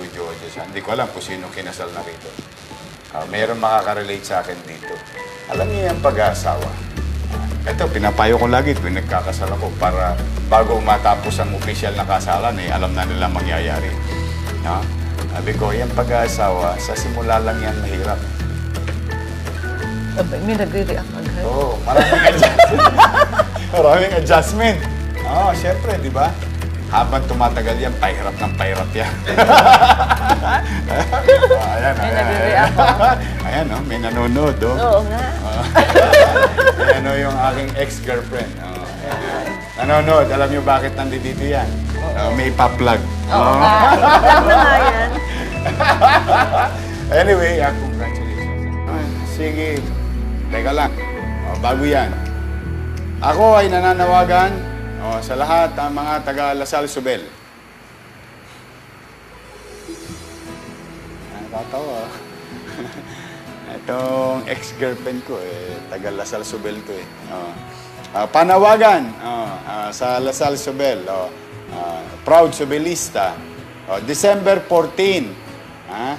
studio audition. Hindi ko alam kung sino kinasal na rito. Ah, meron makaka-relate sa akin dito. Alam niyo yung pag-aasawa. Ito, pinapayo ko lagi tuwing nagkakasal ako para bago matapos ang opisyal na kasalan, eh, alam na nila mangyayari. No? Sabi ko, yung pag-aasawa, sa simula lang yan mahirap. Abay, may nagre-react agad. Oo, oh, maraming adjustment. maraming adjustment. Oo, oh, syempre, di ba? Habang tumatagal yan, pahirap ng pahirap yan. oh, ayan, May ayan, nagre-react, ayan. Ayan, oh, may nanonood, oh. Oo nga. Ayan, oh, yung aking ex-girlfriend. Oh, ayan. Nanonood, alam niyo bakit nandito yan? Oh, may pa-plug. Oo nga. Alam mo nga yan. Anyway, ah, congratulations. Ah, sige, teka lang. Oh, bago yan. Ako ay nananawagan oh, sa lahat ng mga taga Lasal Subel. Nakakatawa. Itong ex-girlfriend ko, eh, taga Lasal Subel to eh. Oh. Ah, panawagan oh, ah, sa Lasal Subel. Oh. Ah, proud Subelista. Oh, December 14. Ah,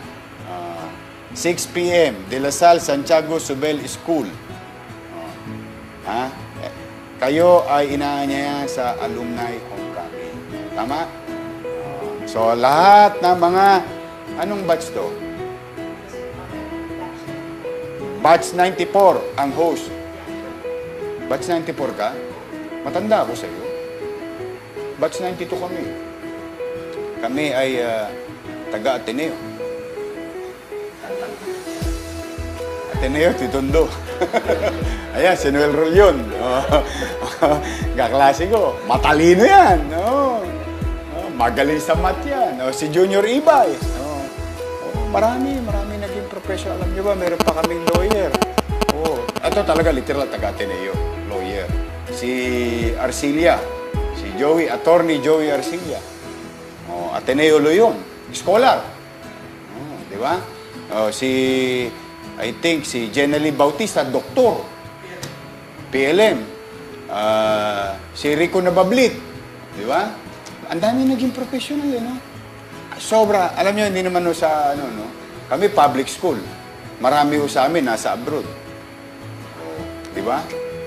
ah, 6 p.m. De La Salle, Santiago Subel School. Oh. Ha? Kayo ay inaanyayan sa alumni homecoming. Tama? So, lahat ng mga... Anong batch to? Batch 94 ang host. Batch 94 ka? Matanda ako sa'yo. Batch 92 kami. Kami ay ah, taga-Ateneo. Ateneo, Titondo. Ayan, si Noel Rolyon. Oh. Kaklase ko. Matalino yan. Oh. Magaling sa math yan. Oh, si Junior Ibay. Oh. Oh, marami, marami naging professional. Alam niyo ba, meron pa kaming lawyer. Oh, ito talaga literal taga Ateneo, lawyer. Si Arcilia, si Joey, attorney Joey Arcilia. Oh, Ateneo lo yun. Scholar. Oh, di ba? Oh, si, I think, si Jenny Bautista, doktor. PLM. Ah, si Rico Nabablit. Di ba? Ang dami naging professional, eh, no? Sobra. Alam niyo, hindi naman no, sa, ano, no? Kami public school. Marami ho sa amin nasa abroad. Oh, di ba?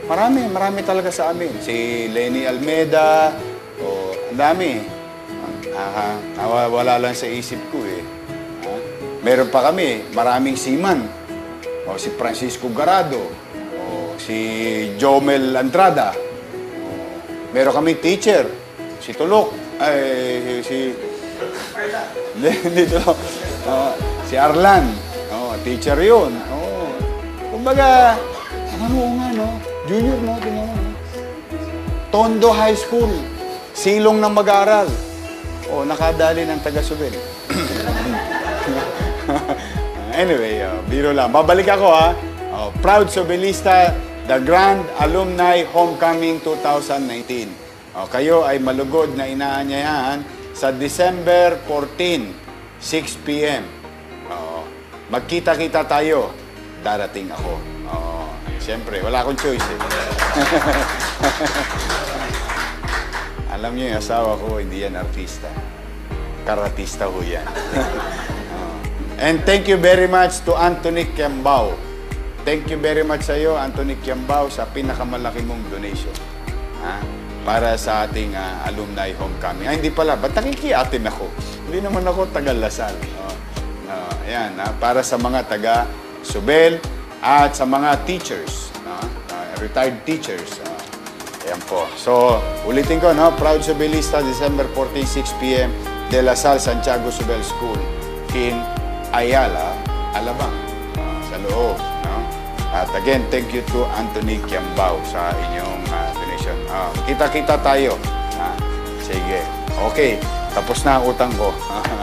Marami, marami talaga sa amin. Si Lenny Almeida, o ang dami. Ah, ah, wala lang sa isip ko eh. Ah, meron pa kami, maraming seaman. O si Francisco Garado, o si Jomel Andrada. Meron kami teacher, si Tulok, ay si hindi, hindi Tulok. O, si Arlan. O, teacher yun. O, kumbaga, ano nga no? Junior no, tingnan? Tondo High School. Silong ng mag-aaral. O, nakadali ng taga-Subel. Anyway, uh, biro lang. Babalik ako ha. Oh, proud Subelista, the Grand Alumni Homecoming 2019. Oh, kayo ay malugod na inaanyayahan sa December 14, 6 p.m. Oo. Magkita-kita tayo. Darating ako. Oo. Siyempre, wala akong choice eh. Alam niyo yung asawa ko, hindi yan artista. Karatista ho yan. And thank you very much to Anthony Kiambao. Thank you very much sa iyo, Anthony Kiambao, sa pinakamalaki mong donation. Ha? Para sa ating ah, alumni homecoming. Ay, hindi pala. Ba't nakikiatin ako? Hindi naman ako taga Lasal. Oh. Ah, ayan, ha? para sa mga taga Subel at sa mga teachers, no? Ah, retired teachers. ah. Ayan po. So, ulitin ko, no? Proud Subelista, December 14, 6 p.m. De La Salle, Santiago Subel School in Ayala, Alabang. ah, sa loob, no? At again, thank you to Anthony Kiambao sa inyong ah, donation. Ah, kita-kita tayo. Ah, sige. Okay. Tapos na ang utang ko.